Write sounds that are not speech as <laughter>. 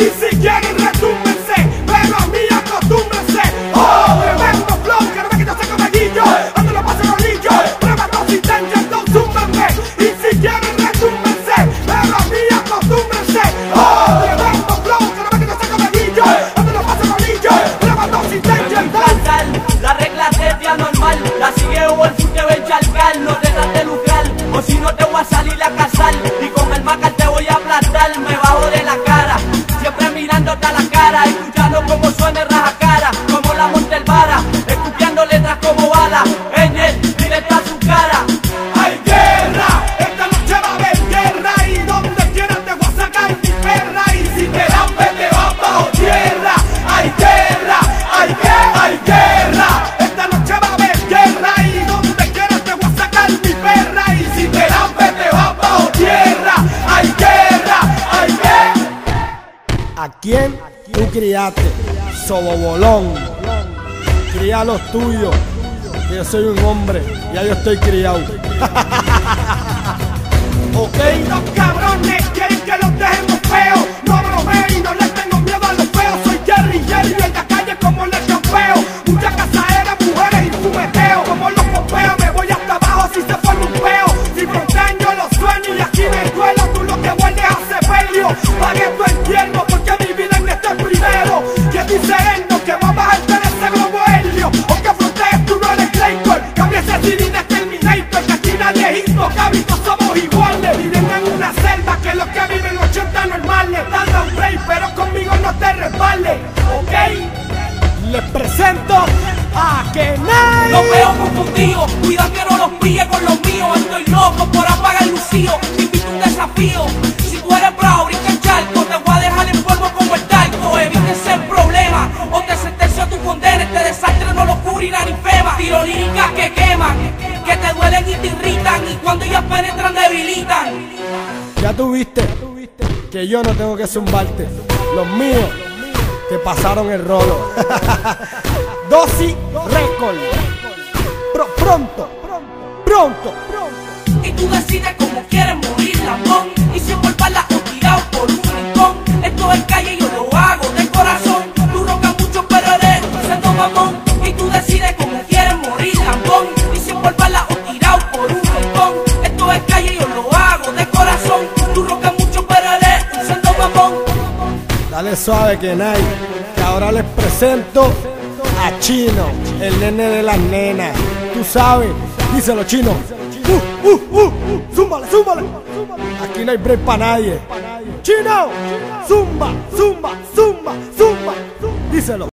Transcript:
Y si quieren retúmbense, pero a mí acostúmbrense. Oh, tremendo flow, que no me quito ese cabellillo. Ando lo paso rolillo, prueba dos intentos, no. Y si quieren retúmbense, pero a mí acostúmbrense. Oh, tremendo flow, que no me quito ese cabellillo. Ando lo paso rolillo, prueba dos intentos, no La regla día normal, la sigue o el te va a encharcar, no dejas de lucrar, o si no te voy a salir a casar, y con el macal ¿A quién tú criaste? Sobobolón. Cría a los tuyos. Yo soy un hombre, ya yo estoy criado. <laughs> Ok, los cabrones Les presento a Kenai. Los veo confundidos, cuida que no los pille con los míos. Estoy loco por apagar lucío. Te invito un desafío. Si tú eres bravo, brinca el charco. Te voy a dejar en polvo como el talco. Evite ser problema. O te sentencio a tu condena. Este desastre no lo cubrirá ni fema. Tiro líricas que queman. Que te duelen y te irritan. Y cuando ellas penetran, debilitan. Ya tuviste que yo no tengo que zumbarte. Los míos pasaron el rolo. <laughs> Dosis récord. Pro- pronto, pronto. Y tú decides cómo quieres morir, lambón Y si envolverla o tirado por un rincón Esto es calle, yo lo hago de corazón Tú rocas mucho, pero eres un mamón Y tú decides cómo quieres morir, lambón Y si envolverla o tirado por un rincón Esto es calle, Dale suave, Kenai. Que ahora les presento a Chino, el nene de las nenas. Tú sabes, díselo, Chino. Uh, uh, uh, uh, zúmbale, zúmbale. Aquí no hay break para nadie. Chino, zumba, zumba, zumba, zumba. Díselo.